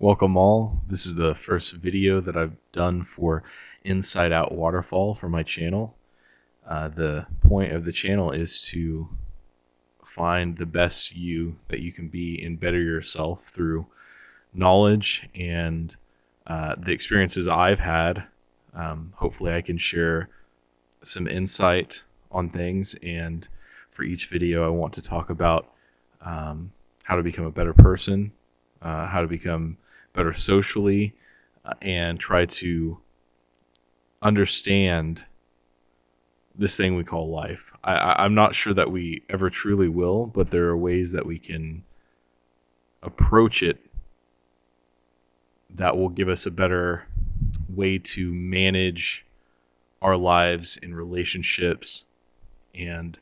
Welcome all. This is the first video that I've done for Inside Out Waterfall for my channel. Uh, the point of the channel is to find the best you that you can be and better yourself through knowledge and uh, the experiences I've had. Um, hopefully, I can share some insight on things. And for each video, I want to talk about um, how to become a better person, uh, how to become better socially, uh, and try to understand this thing we call life. I, I'm not sure that we ever truly will, but there are ways that we can approach it that will give us a better way to manage our lives in relationships and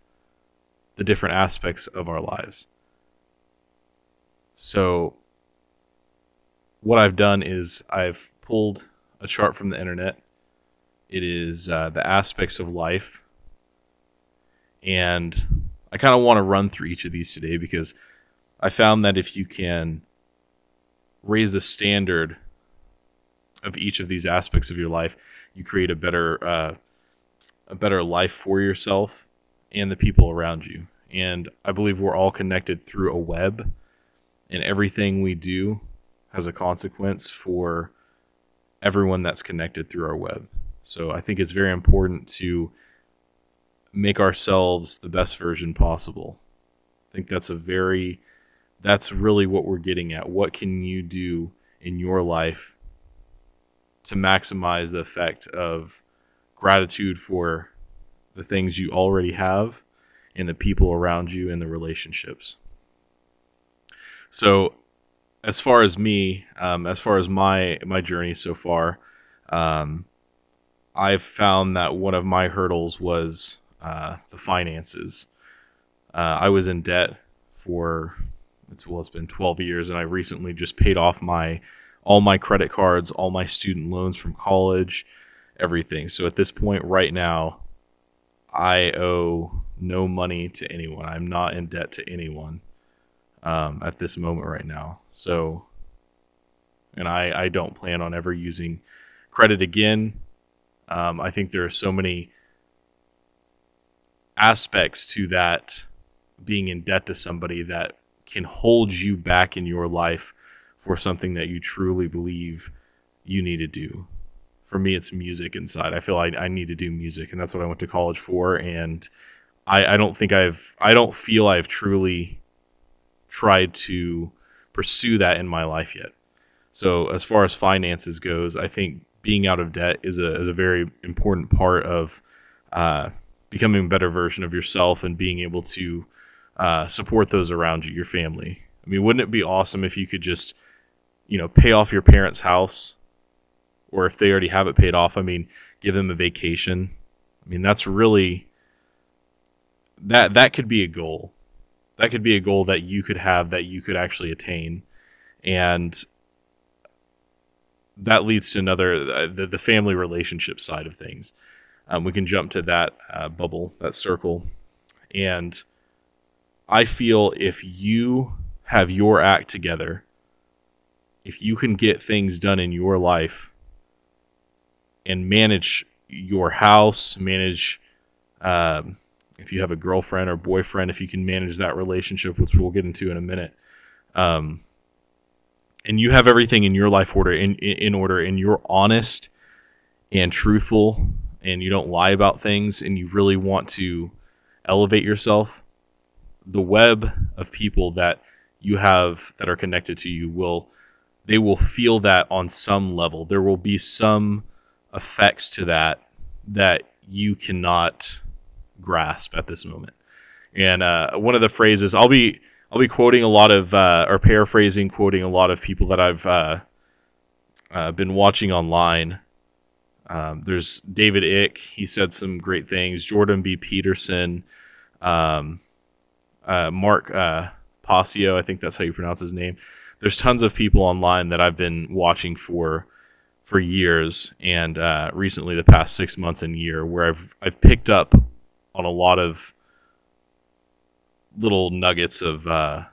the different aspects of our lives. So, what I've done is I've pulled a chart from the internet. It is uh, the aspects of life. And I kind of want to run through each of these today because I found that if you can raise the standard of each of these aspects of your life, you create a better uh, a better life for yourself and the people around you. And I believe we're all connected through a web, and everything we do has a consequence for everyone that's connected through our web. So I think it's very important to make ourselves the best version possible. I think that's a very that's really what we're getting at. What can you do in your life to maximize the effect of gratitude for the things you already have and the people around you and the relationships. So, as far as me, um, as far as my my journey so far, um, I've found that one of my hurdles was uh, the finances. Uh, I was in debt for it's well, it's been 12 years, and I recently just paid off my all my credit cards, all my student loans from college, everything. So at this point, right now, I owe no money to anyone. I'm not in debt to anyone um, at this moment right now. So, and I, I don't plan on ever using credit again. Um, I think there are so many aspects to that being in debt to somebody that can hold you back in your life for something that you truly believe you need to do. For me, it's music inside. I feel I, I need to do music, and that's what I went to college for. And I, I don't think I've, I don't feel I've truly tried to pursue that in my life yet. So as far as finances goes, I think being out of debt is a is a very important part of uh, becoming a better version of yourself and being able to uh, support those around you, your family. I mean, wouldn't it be awesome if you could just you know, pay off your parents' house, or if they already have it paid off, I mean, give them a vacation. I mean, that's really that that could be a goal. That could be a goal that you could have that you could actually attain, and that leads to another uh, the, the family relationship side of things. Um, we can jump to that uh, bubble, that circle, and I feel if you have your act together if you can get things done in your life and manage your house, manage um, if you have a girlfriend or boyfriend, if you can manage that relationship, which we'll get into in a minute, um, and you have everything in your life order in in order, and you're honest and truthful, and you don't lie about things, and you really want to elevate yourself, the web of people that you have that are connected to you will they will feel that on some level. There will be some effects to that that you cannot grasp at this moment. And uh, one of the phrases I'll be I'll be quoting a lot of uh, or paraphrasing, quoting a lot of people that I've uh, uh been watching online. Um, there's David Icke. He said some great things. Jordan B. Peterson, um, uh, Mark uh, Passio. I think that's how you pronounce his name there's tons of people online that I've been watching for for years, and recently the past six months and year, where I've I've picked up on a lot of little nuggets of uh,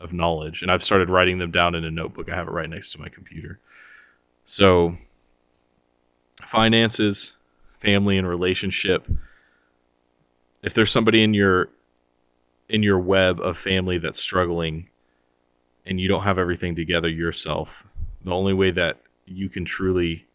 of knowledge, and I've started writing them down in a notebook. I have it right next to my computer. So, finances, family, and relationship. If there's somebody in your in your web of family that's struggling, and you don't have everything together yourself, the only way that you can truly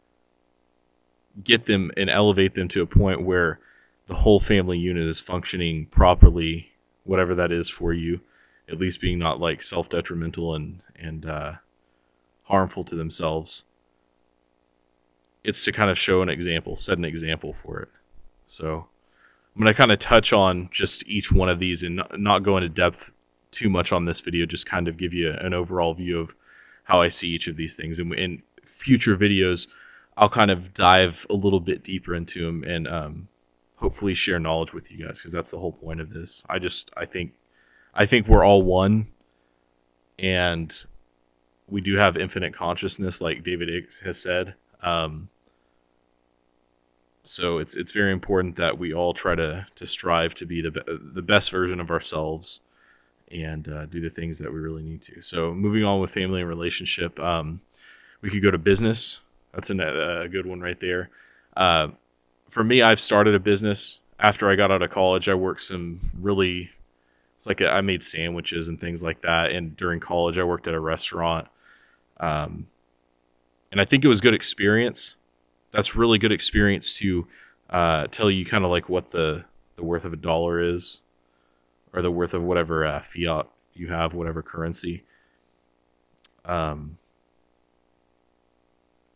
get them and elevate them to a point where the whole family unit is functioning properly, whatever that is for you, at least being not like self detrimental and and uh, harmful to themselves. It's to kind of show an example, set an example for it. So I'm going to kind of touch on just each one of these and not, not go into depth too much on this video, just kind of give you an overall view of how I see each of these things. And in future videos, I'll kind of dive a little bit deeper into them and um, hopefully share knowledge with you guys because that's the whole point of this. I just I think I think we're all one, and we do have infinite consciousness, like David Icke has said. Um, so it's it's very important that we all try to to strive to be the the best version of ourselves and uh, do the things that we really need to. So moving on with family and relationship, um, we could go to business. That's an, a good one right there. Uh, for me, I've started a business after I got out of college. I worked some really, it's like I made sandwiches and things like that. And during college, I worked at a restaurant. Um, and I think it was good experience. That's really good experience to uh, tell you kind of like what the, the worth of a dollar is or the worth of whatever uh, fiat you have, whatever currency. Um,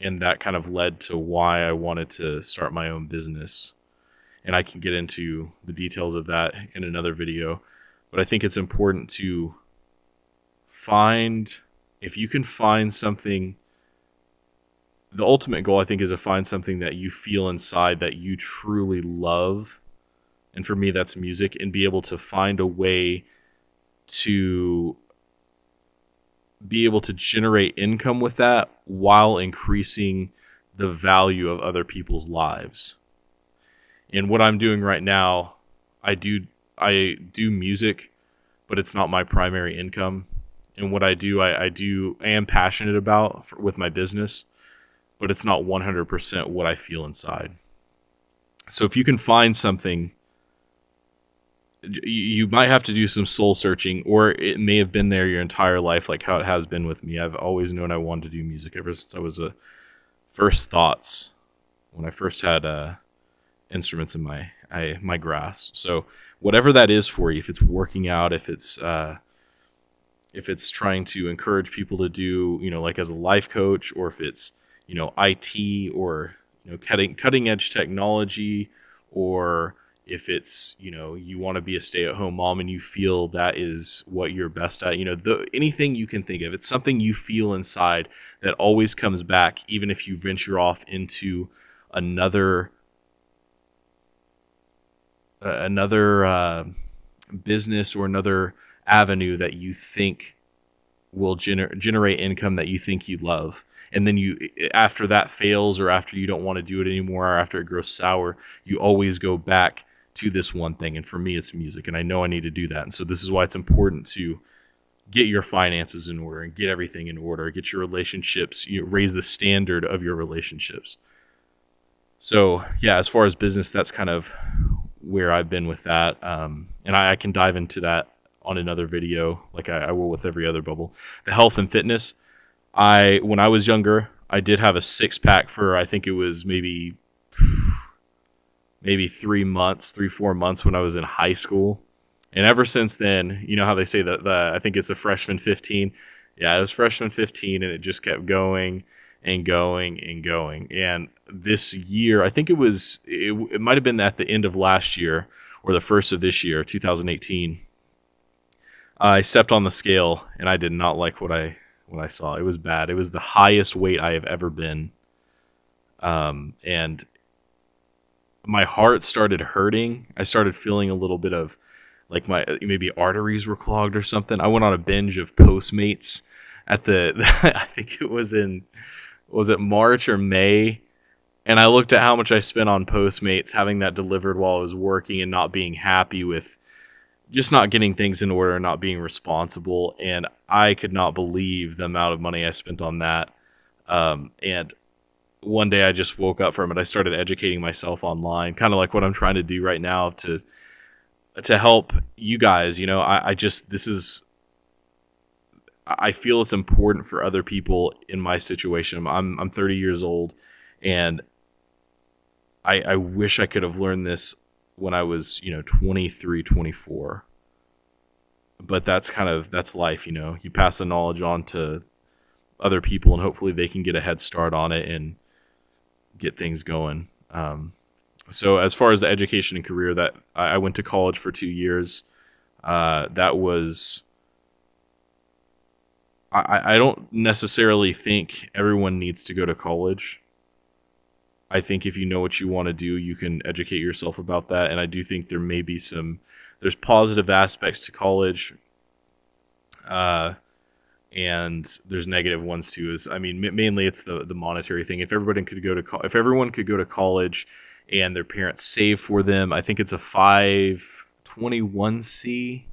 and that kind of led to why I wanted to start my own business. And I can get into the details of that in another video. But I think it's important to find, if you can find something, the ultimate goal, I think, is to find something that you feel inside that you truly love. And for me, that's music, and be able to find a way to be able to generate income with that while increasing the value of other people's lives. And what I'm doing right now, I do I do music, but it's not my primary income. And what I do, I, I do I am passionate about for, with my business, but it's not 100% what I feel inside. So if you can find something you might have to do some soul searching or it may have been there your entire life like how it has been with me. I've always known i wanted to do music ever since i was a first thoughts when i first had uh, instruments in my I, my grasp. So whatever that is for you if it's working out if it's uh, if it's trying to encourage people to do you know like as a life coach or if it's you know it or you know cutting cutting edge technology or if it's you know you want to be a stay-at-home mom and you feel that is what you're best at you know the, anything you can think of. It's something you feel inside that always comes back even if you venture off into another uh, another uh, business or another avenue that you think will gener- generate income that you think you love. And then you after that fails or after you don't want to do it anymore or after it grows sour you always go back to this one thing. And for me, it's music. And I know I need to do that. And so this is why it's important to get your finances in order and get everything in order, get your relationships, you know, raise the standard of your relationships. So, yeah, as far as business, that's kind of where I've been with that. Um, and I, I, can dive into that on another video, like I, I will with every other bubble. The health and fitness. I, when I was younger, I did have a six pack for, I think it was maybe maybe three months, three, four months when I was in high school. And ever since then, you know how they say that the I think it's a freshman 15. Yeah, it was freshman 15 and it just kept going and going and going. And this year, I think it was it, it might have been at the end of last year or the first of this year, 2018. I stepped on the scale and I did not like what I what I saw. It was bad. It was the highest weight I have ever been. Um, and my heart started hurting. I started feeling a little bit of like my maybe arteries were clogged or something. I went on a binge of Postmates at the I think it was in was it March or May and I looked at how much I spent on Postmates having that delivered while I was working and not being happy with just not getting things in order and not being responsible. And I could not believe the amount of money I spent on that. Um, and one day I just woke up from it. I started educating myself online, kind of like what I'm trying to do right now to to help you guys. You know, I, I just this is I feel it's important for other people in my situation. I'm I'm 30 years old, and I I wish I could have learned this when I was, you know, 23, 24. But that's kind of that's life, you know. You pass the knowledge on to other people and hopefully they can get a head start on it and get things going. Um, so as far as the education and career that I, went to college for two years, uh, that was I, I don't necessarily think everyone needs to go to college. I think if you know what you want to do, you can educate yourself about that. And I do think there may be some there's positive aspects to college, uh, and there's negative ones too. Is I mean, mainly it's the the monetary thing. If everybody could go to co- if everyone could go to college, and their parents save for them, I think it's a five twenty one c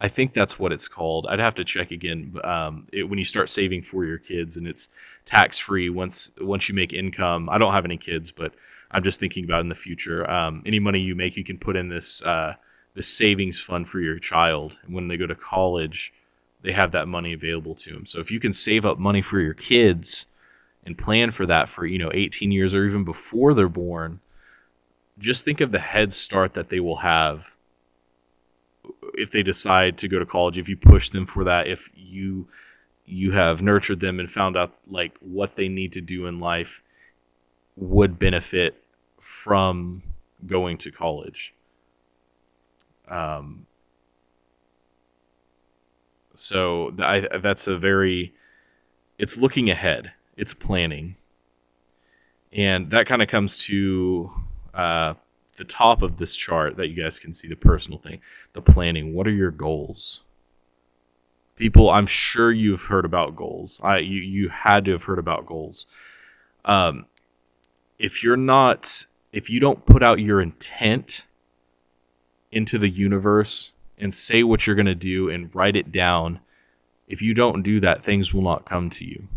I think that's what it's called. I'd have to check again. Um, it, when you start saving for your kids, and it's tax free once once you make income. I don't have any kids, but I'm just thinking about in the future. Um, any money you make, you can put in this uh, this savings fund for your child, when they go to college, they have that money available to them. So if you can save up money for your kids and plan for that for you know 18 years or even before they're born, just think of the head start that they will have if they decide to go to college, if you push them for that, if you you have nurtured them and found out like what they need to do in life would benefit from going to college. Um, so I, that's a very, it's looking ahead, it's planning. And that kind of comes to uh, the top of this chart that you guys can see the personal thing, the planning. What are your goals? People, I'm sure you've heard about goals. I you you had to have heard about goals. Um, if you're not, if you don't put out your intent into the universe and say what you're going to do and write it down, if you don't do that, things will not come to you.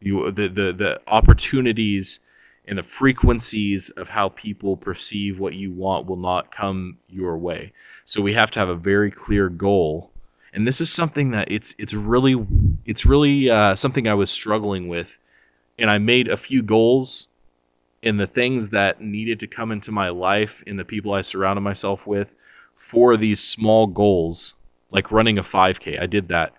You the the the opportunities and the frequencies of how people perceive what you want will not come your way. So we have to have a very clear goal. And this is something that it's it's really it's really uh, something I was struggling with, and I made a few goals, and the things that needed to come into my life and the people I surrounded myself with for these small goals, like running a 5K. I did that,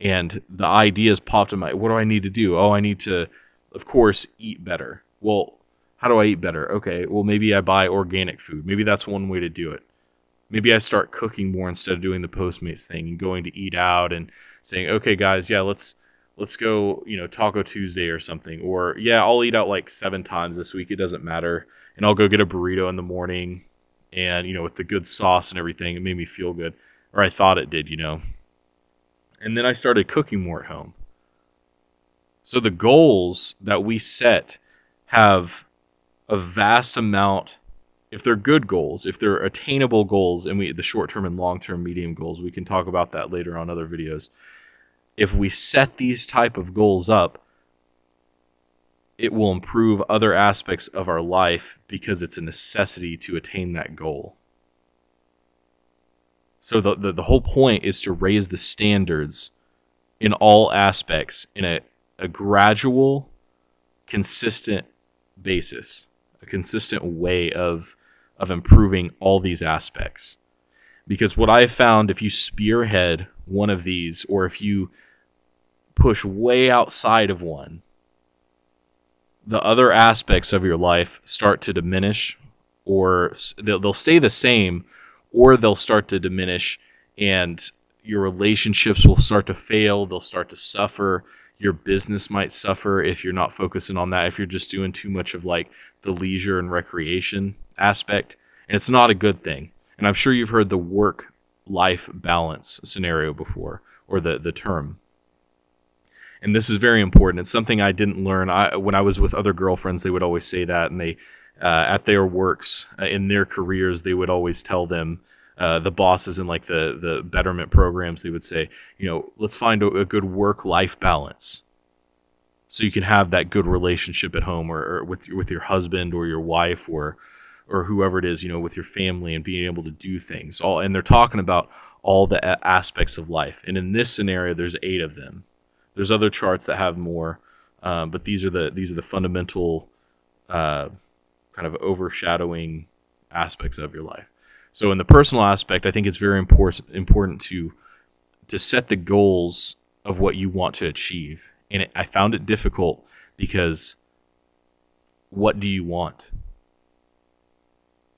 and the ideas popped in my. What do I need to do? Oh, I need to, of course, eat better well, how do I eat better? Okay, well, maybe I buy organic food. Maybe that's one way to do it. Maybe I start cooking more instead of doing the Postmates thing and going to eat out and saying, okay, guys, yeah, let's let's go, you know, Taco Tuesday or something. Or yeah, I'll eat out like seven times this week. It doesn't matter, and I'll go get a burrito in the morning, and you know, with the good sauce and everything, it made me feel good, or I thought it did, you know. And then I started cooking more at home. So the goals that we set have a vast amount if they're good goals, if they're attainable goals, and we the short term and long term medium goals, we can talk about that later on other videos. If we set these type of goals up, it will improve other aspects of our life because it's a necessity to attain that goal. So the, the, the whole point is to raise the standards in all aspects in a, a gradual, consistent basis, a consistent way of of improving all these aspects. Because what I've found if you spearhead one of these or if you push way outside of one, the other aspects of your life start to diminish or they'll, they'll stay the same or they'll start to diminish and your relationships will start to fail, they'll start to suffer, your business might suffer if you're not focusing on that if you're just doing too much of like the leisure and recreation aspect and it's not a good thing. And i'm sure you've heard the work life balance scenario before or the the term and this is very important. It's something i didn't learn. I, when i was with other girlfriends they would always say that and they uh, at their works uh, in their careers they would always tell them uh, the bosses in like the the betterment programs they would say you know let's find a, a good work life balance so you can have that good relationship at home or, or with with your husband or your wife or or whoever it is you know with your family and being able to do things. All and they're talking about all the aspects of life. And in this scenario there's eight of them there's other charts that have more um, but these are the these are the fundamental uh, kind of overshadowing aspects of your life so in the personal aspect i think it's very important important to to set the goals of what you want to achieve and it, I found it difficult because what do you want?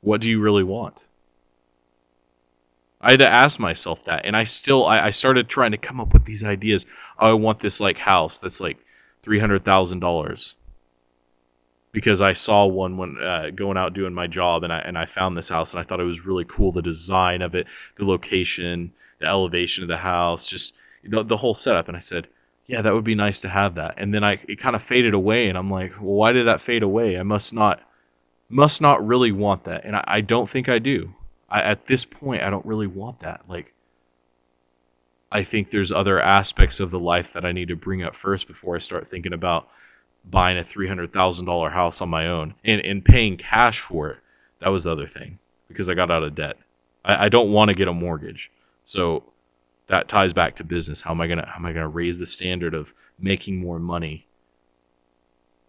What do you really want? I had to ask myself that, and I still I, I started trying to come up with these ideas. Oh, I want this like house that's like three hundred thousand dollars because I saw one when uh, going out doing my job, and I and I found this house, and I thought it was really cool. The design of it, the location, the elevation of the house, just the the whole setup. And I said, yeah, that would be nice to have that. And then I it kind of faded away, and I'm like, well, why did that fade away? I must not must not really want that, and I, I don't think I do. I, at this point, I don't really want that. Like, I think there's other aspects of the life that I need to bring up first before I start thinking about buying a three hundred thousand dollar house on my own and and paying cash for it. That was the other thing because I got out of debt. I, I don't want to get a mortgage, so that ties back to business. How am I gonna how am I gonna raise the standard of making more money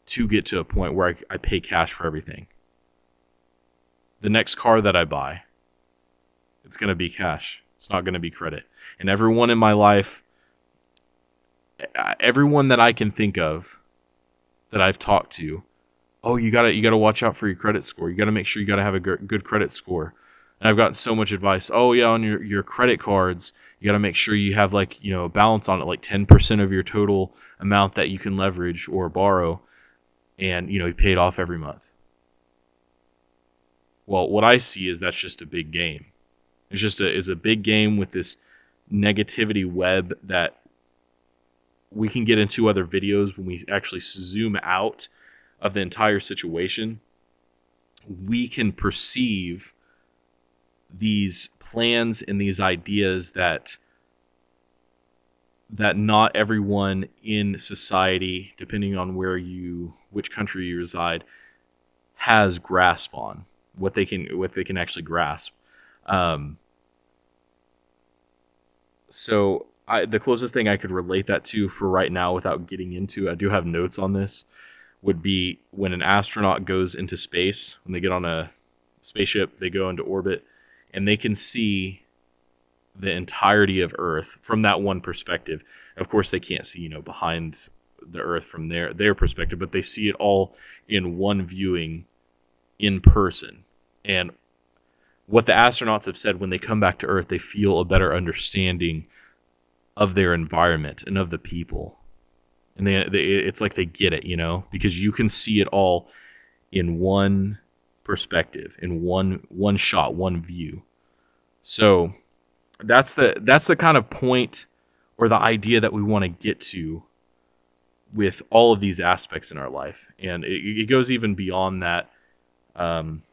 to get to a point where I, I pay cash for everything? The next car that I buy, it's gonna be cash. It's not gonna be credit. And everyone in my life, everyone that I can think of that I've talked to, oh, you gotta you gotta watch out for your credit score. You gotta make sure you gotta have a good credit score. And I've gotten so much advice. Oh yeah, on your your credit cards, you got to make sure you have like you know a balance on it like 10% of your total amount that you can leverage or borrow and you know you pay it off every month well what i see is that's just a big game it's just a it's a big game with this negativity web that we can get into other videos when we actually zoom out of the entire situation. We can perceive these plans and these ideas that that not everyone in society depending on where you which country you reside has grasp on what they can what they can actually grasp um, so I, the closest thing I could relate that to for right now without getting into I do have notes on this would be when an astronaut goes into space when they get on a spaceship they go into orbit and they can see the entirety of Earth from that one perspective. Of course, they can't see, you know, behind the Earth from their their perspective, but they see it all in one viewing in person. And what the astronauts have said when they come back to Earth, they feel a better understanding of their environment and of the people. And they, they it's like they get it, you know, because you can see it all in one perspective in one one shot, one view. So that's the that's the kind of point or the idea that we want to get to with all of these aspects in our life, and it, it goes even beyond that. Um,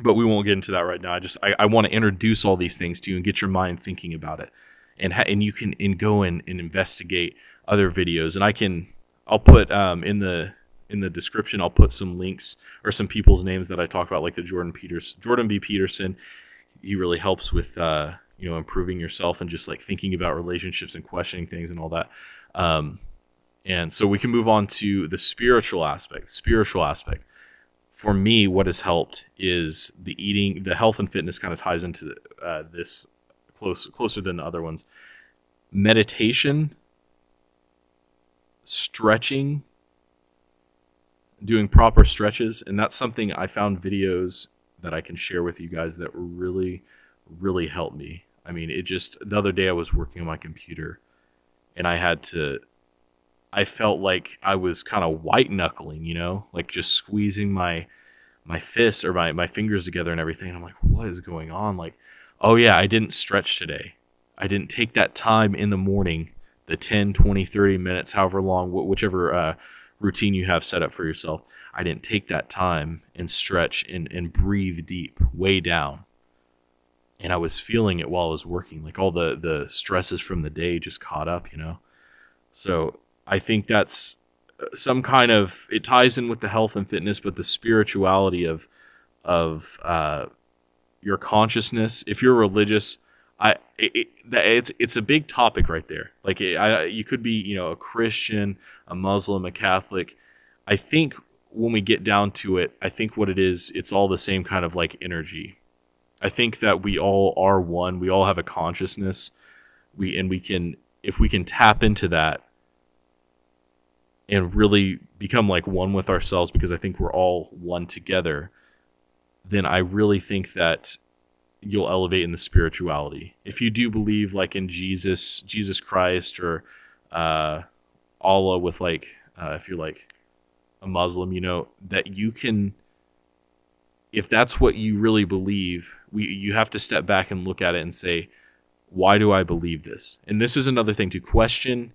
but we won't get into that right now. I just I, I want to introduce all these things to you and get your mind thinking about it, and ha- and you can and go in and investigate other videos, and I can I'll put um, in the in the description I'll put some links or some people's names that I talk about, like the Jordan Peters, Jordan B. Peterson. He really helps with uh, you know improving yourself and just like thinking about relationships and questioning things and all that. Um, and so we can move on to the spiritual aspect. Spiritual aspect. For me, what has helped is the eating, the health and fitness kind of ties into uh, this close closer than the other ones. Meditation, stretching, doing proper stretches, and that's something I found videos that I can share with you guys that really, really helped me. I mean, it just the other day I was working on my computer, and I had to. I felt like I was kind of white knuckling, you know, like just squeezing my my fists or my, my fingers together and everything. And I'm like, what is going on? Like, oh yeah, I didn't stretch today. I didn't take that time in the morning, the 10, 20, 30 minutes, however long, whichever uh, routine you have set up for yourself. I didn't take that time and stretch and, and breathe deep, way down. and I was feeling it while I was working, like all the the stresses from the day just caught up, you know. So I think that's uh, some kind of it ties in with the health and fitness, but the spirituality of of uh, your consciousness. If you're religious, I it, it, it's it's a big topic right there. Like I, you could be you know a Christian, a Muslim, a Catholic. I think when we get down to it, I think what it is, it's all the same kind of like energy. I think that we all are one. We all have a consciousness. We and we can if we can tap into that and really become like one with ourselves because I think we're all one together, then I really think that you'll elevate in the spirituality. If you do believe like in Jesus, Jesus Christ, or uh, Allah with like, uh, if you're like a Muslim, you know, that you can, if that's what you really believe, we you have to step back and look at it and say, why do I believe this? And this is another thing to question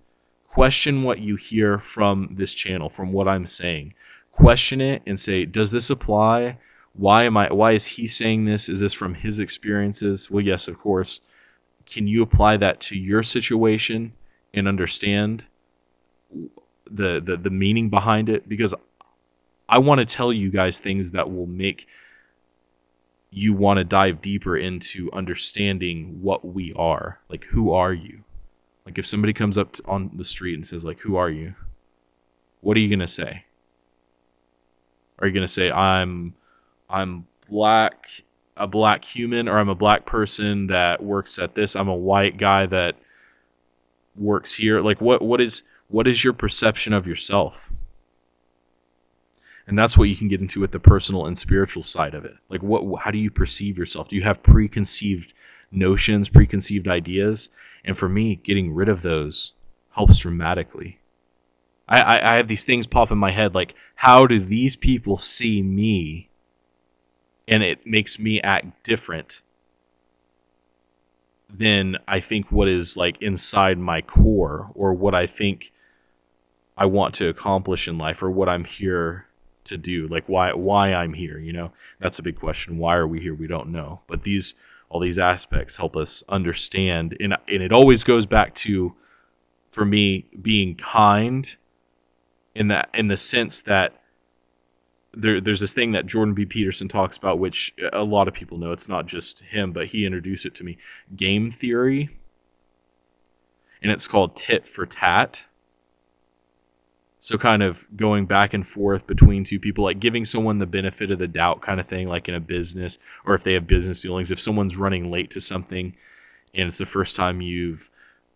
question what you hear from this channel, from what I'm saying. Question it and say, does this apply? Why am I why is he saying this? Is this from his experiences? Well, yes, of course. Can you apply that to your situation and understand the the, the meaning behind it? Because I want to tell you guys things that will make you want to dive deeper into understanding what we are. Like who are you? Like if somebody comes up on the street and says like, "Who are you?" What are you gonna say? Are you gonna say I'm I'm black, a black human, or I'm a black person that works at this? I'm a white guy that works here. Like what what is what is your perception of yourself? And that's what you can get into with the personal and spiritual side of it. Like what how do you perceive yourself? Do you have preconceived notions, preconceived ideas? And for me, getting rid of those helps dramatically. I, I, I have these things pop in my head like, how do these people see me? And it makes me act different than I think what is like inside my core or what I think I want to accomplish in life or what I'm here to do like why why I'm here you know that's a big question why are we here we don't know but these all these aspects help us understand and and it always goes back to for me being kind in that in the sense that there, there's this thing that Jordan B. Peterson talks about, which a lot of people know. It's not just him, but he introduced it to me. Game theory, and it's called tit for tat. So kind of going back and forth between two people, like giving someone the benefit of the doubt kind of thing, like in a business or if they have business dealings. If someone's running late to something and it's the first time you've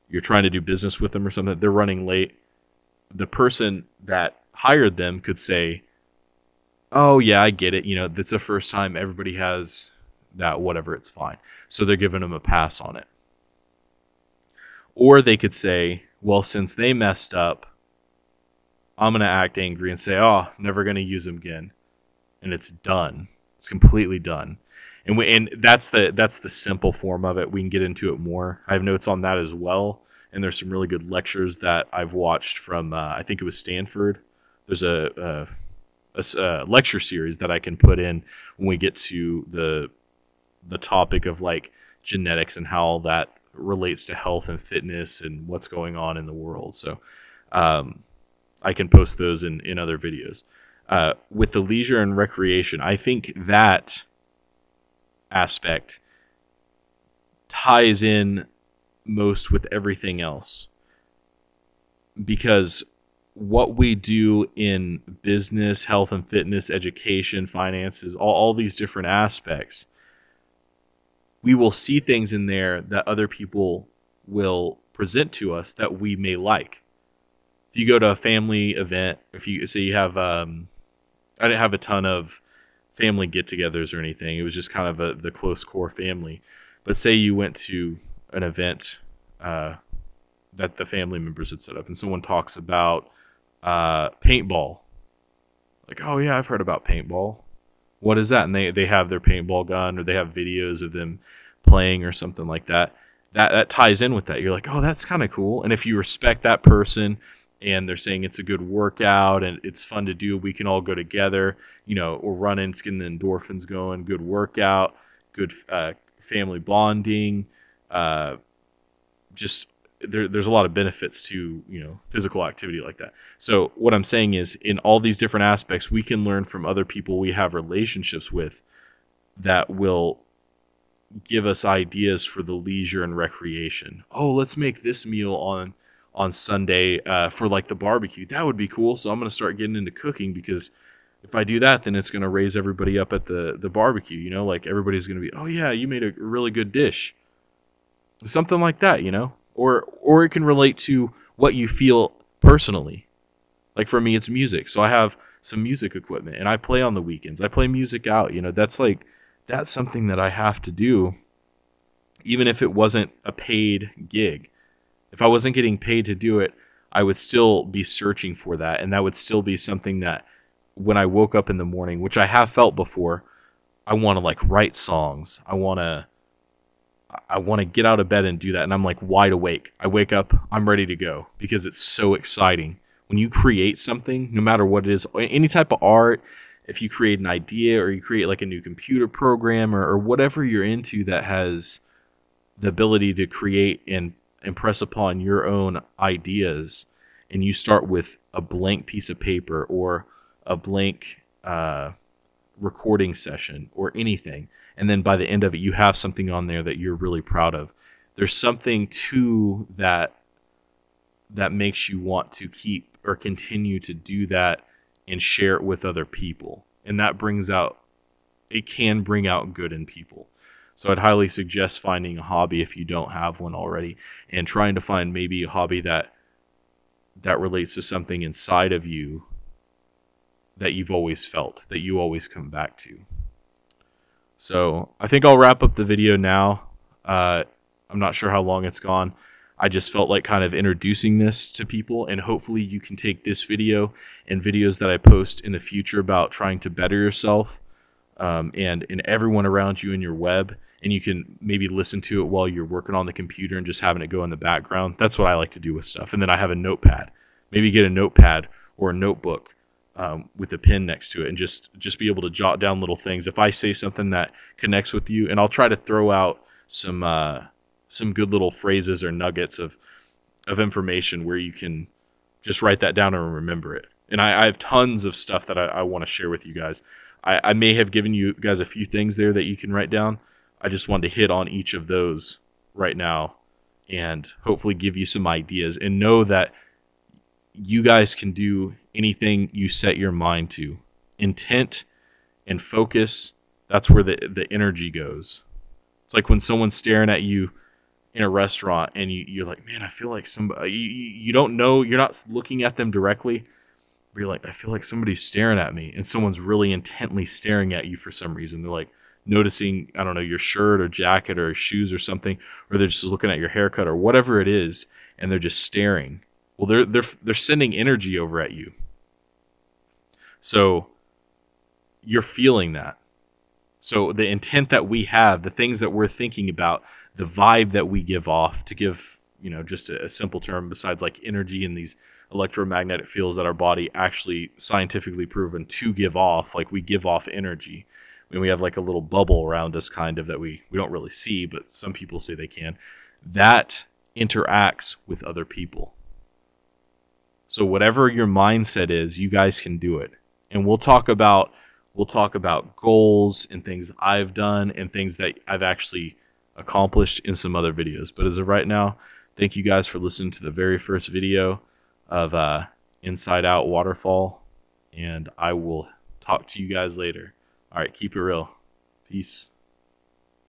you're trying to do business with them or something, they're running late. The person that hired them could say, Oh yeah, I get it. You know, that's the first time everybody has that, whatever, it's fine. So they're giving them a pass on it. Or they could say, Well, since they messed up, I'm going to act angry and say, oh, never going to use them again. And it's done. It's completely done. And, we, and that's the that's the simple form of it. We can get into it more. I have notes on that as well. And there's some really good lectures that I've watched from uh, I think it was Stanford. There's a, a, a, a lecture series that I can put in when we get to the the topic of like genetics and how that relates to health and fitness and what's going on in the world. So um, I can post those in, in other videos. Uh, with the leisure and recreation, I think that aspect ties in most with everything else because what we do in business, health and fitness, education, finances, all, all these different aspects, we will see things in there that other people will present to us that we may like you go to a family event, if you say you have, um, I didn't have a ton of family get-togethers or anything. It was just kind of a, the close core family. But say you went to an event uh, that the family members had set up, and someone talks about uh, paintball. Like, oh yeah, I've heard about paintball. What is that? And they they have their paintball gun, or they have videos of them playing, or something like that. That that ties in with that. You're like, oh, that's kind of cool. And if you respect that person and they're saying it's a good workout and it's fun to do. We can all go together. You know, we're running, it's the endorphins going. Good workout, good uh, family bonding, uh, just there, there's a lot of benefits to you know physical activity like that. So what I'm saying is, in all these different aspects, we can learn from other people we have relationships with that will give us ideas for the leisure and recreation. Oh, let's make this meal on on Sunday uh, for like the barbecue. That would be cool. So I'm going to start getting into cooking because if I do that, then it's going to raise everybody up at the the barbecue. You know, like everybody's going to be, oh yeah, you made a really good dish. Something like that, you know, or or it can relate to what you feel personally. Like for me, it's music. So I have some music equipment and I play on the weekends. I play music out. You know, that's like that's something that I have to do, even if it wasn't a paid gig. If I wasn't getting paid to do it, I would still be searching for that. And that would still be something that when I woke up in the morning, which I have felt before, I want to like write songs. I want to I want to get out of bed and do that and I'm like wide awake. I wake up, I'm ready to go because it's so exciting. When you create something, no matter what it is, any type of art, if you create an idea or you create like a new computer program or, or whatever you're into that has the ability to create and impress upon your own ideas and you start with a blank piece of paper or a blank uh, recording session or anything and then by the end of it you have something on there that you're really proud of. There's something to that that makes you want to keep or continue to do that and share it with other people. And that brings out it can bring out good in people so I'd highly suggest finding a hobby if you don't have one already and trying to find maybe a hobby that that relates to something inside of you that you've always felt, that you always come back to. So I think I'll wrap up the video now. Uh, I'm not sure how long it's gone. I just felt like kind of introducing this to people, and hopefully, you can take this video and videos that I post in the future about trying to better yourself um, and and everyone around you in your web and you can maybe listen to it while you're working on the computer and just having it go in the background. That's what I like to do with stuff. And then I have a notepad. Maybe get a notepad or a notebook um, with a pen next to it, and just just be able to jot down little things. If I say something that connects with you, and I'll try to throw out some uh, some good little phrases or nuggets of of information where you can just write that down and remember it. And I, I have tons of stuff that I, I want to share with you guys. I, I may have given you guys a few things there that you can write down I just wanted to hit on each of those right now and hopefully give you some ideas and know that you guys can do anything you set your mind to. Intent and focus, that's where the, the energy goes. It's like when someone's staring at you in a restaurant and you, you're like, man, I feel like somebody, you, you don't know, you're not looking at them directly, but you're like, I feel like somebody's staring at me and someone's really intently staring at you for some reason. They're like, noticing, I don't know, your shirt or jacket or shoes or something, or they're just looking at your haircut or whatever it is, and they're just staring. Well, they're they're they're sending energy over at you. So you're feeling that. So the intent that we have, the things that we're thinking about, the vibe that we give off, to give you know just a, a simple term besides like energy and these electromagnetic fields that our body actually scientifically proven to give off, like we give off energy and we have like a little bubble around us kind of that we we don't really see but some people say they can. That interacts with other people. So whatever your mindset is you guys can do it. And we'll talk about we'll talk about goals and things i've done and things that i've actually accomplished in some other videos. But as of right now thank you guys for listening to the very first video of uh, inside out waterfall and i will talk to you guys later all right, keep it real. Peace.